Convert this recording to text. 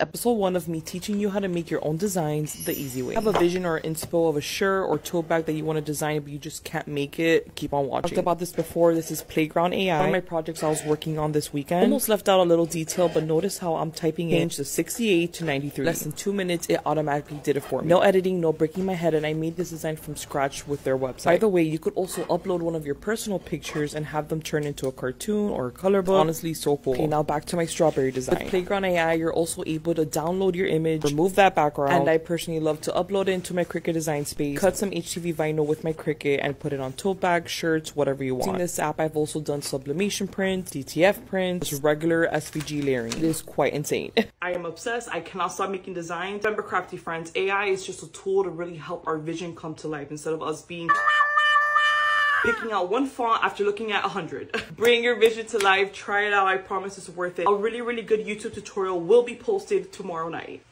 episode one of me teaching you how to make your own designs the easy way. Have a vision or inspo of a shirt or tote bag that you want to design but you just can't make it, keep on watching. I talked about this before, this is Playground AI. One of my projects I was working on this weekend. Almost left out a little detail, but notice how I'm typing in the 68 to 93. Less than two minutes, it automatically did it for me. No editing, no breaking my head, and I made this design from scratch with their website. By the way, you could also upload one of your personal pictures and have them turn into a cartoon or a color book. Honestly, so cool. Okay, now back to my strawberry design. With Playground AI, you're also able to download your image, remove that background, and I personally love to upload it into my Cricut design space, cut some HTV vinyl with my Cricut, and put it on tote bags, shirts, whatever you want. In this app, I've also done sublimation prints, DTF prints, regular SVG layering. It is quite insane. I am obsessed. I cannot stop making designs. Remember, crafty friends, AI is just a tool to really help our vision come to life instead of us being picking out one font after looking at a hundred. Bring your vision to life, try it out, I promise it's worth it. A really, really good YouTube tutorial will be posted tomorrow night.